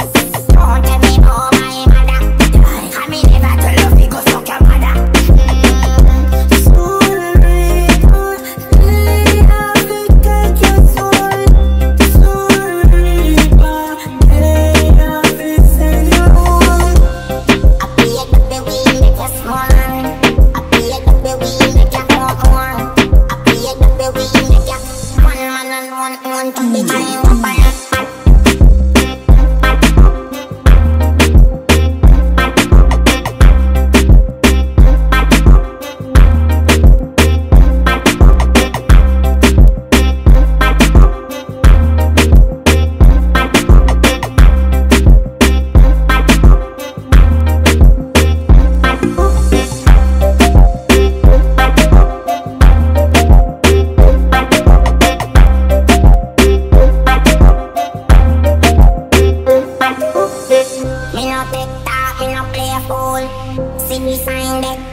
Oh.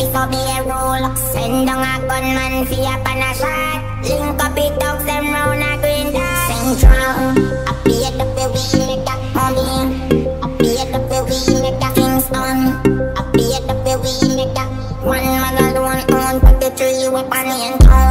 Before be a roll, send down a gunman fi a and a shot. Link up it dogs them round a green dot. Central, we in the be at the we in the Kingston. We in the One man alone in town.